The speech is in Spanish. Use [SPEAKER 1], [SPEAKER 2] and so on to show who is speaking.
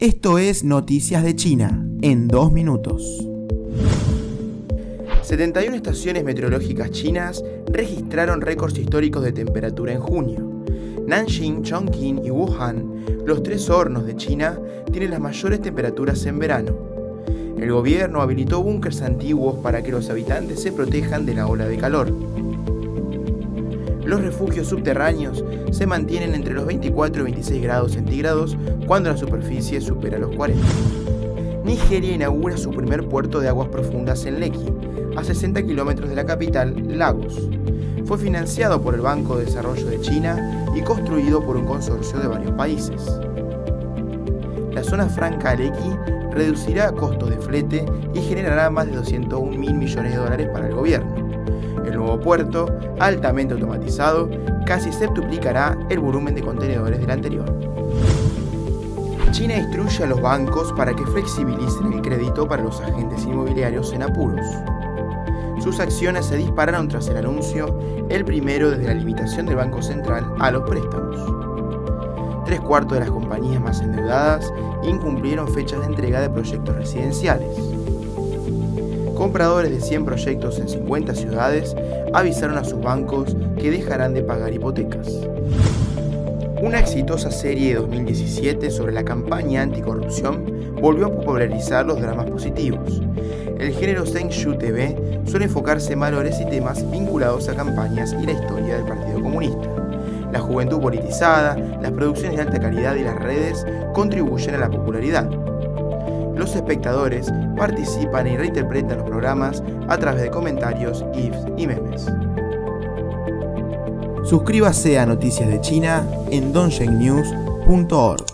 [SPEAKER 1] Esto es Noticias de China, en dos minutos.
[SPEAKER 2] 71 estaciones meteorológicas chinas registraron récords históricos de temperatura en junio. Nanjing, Chongqing y Wuhan, los tres hornos de China, tienen las mayores temperaturas en verano. El gobierno habilitó búnkers antiguos para que los habitantes se protejan de la ola de calor. Los refugios subterráneos se mantienen entre los 24 y 26 grados centígrados cuando la superficie supera los 40. Nigeria inaugura su primer puerto de aguas profundas en Lekki, a 60 kilómetros de la capital, Lagos. Fue financiado por el Banco de Desarrollo de China y construido por un consorcio de varios países. La zona franca Lekki reducirá costos de flete y generará más de 201 mil millones de dólares para el gobierno. El nuevo puerto, altamente automatizado, casi septuplicará el volumen de contenedores del anterior. China instruye a los bancos para que flexibilicen el crédito para los agentes inmobiliarios en apuros. Sus acciones se dispararon tras el anuncio, el primero desde la limitación del Banco Central a los préstamos. Tres cuartos de las compañías más endeudadas incumplieron fechas de entrega de proyectos residenciales. Compradores de 100 proyectos en 50 ciudades avisaron a sus bancos que dejarán de pagar hipotecas. Una exitosa serie de 2017 sobre la campaña anticorrupción volvió a popularizar los dramas positivos. El género Shu TV suele enfocarse en valores y temas vinculados a campañas y la historia del Partido Comunista. La juventud politizada, las producciones de alta calidad y las redes contribuyen a la popularidad los espectadores participan y reinterpretan los programas a través de comentarios, GIFs y memes.
[SPEAKER 1] Suscríbase a Noticias de China en donshengnews.org.